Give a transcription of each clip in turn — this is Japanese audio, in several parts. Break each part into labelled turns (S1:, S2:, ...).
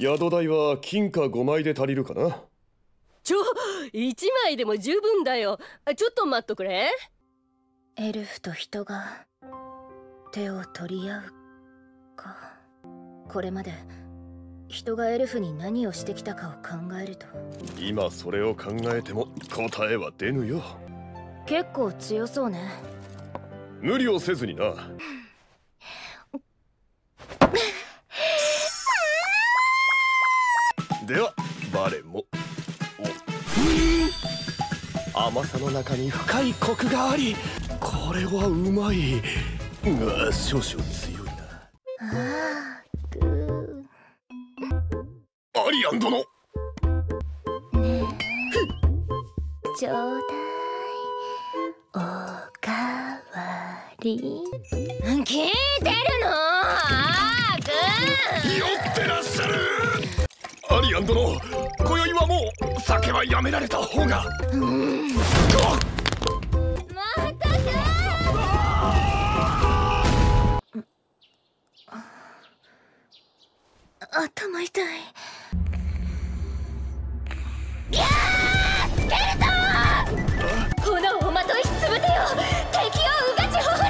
S1: 宿代は金貨5枚で足りるかな？
S2: ちょ1枚でも十分だよ。ちょっと待っとくれ。
S3: エルフと人が手を取り合うか。これまで人がエルフに何をしてきたかを考えると。
S1: 今それを考えても答えは出ぬよ。
S3: 結構強そうね。
S1: 無理をせずになではバレも。甘さの中に深いコクがありこれはうまい。が少々強いな。
S3: ああぐ
S1: アリアン殿。
S3: ーねえ。ちょうだい。おかわり。聞いてるのあーぐー。
S1: 酔ってらっしゃるアリアン殿今宵はもう酒はやめられた方が。
S3: またか頭痛い炎をまといつぶてよ敵をうがちほふれ。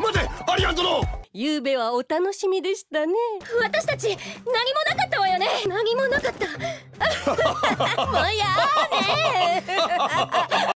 S1: 待てアリアン殿。
S2: 夕べはお楽しみでしたね。
S3: 私たち何もなかね。何もなかった。もうやーね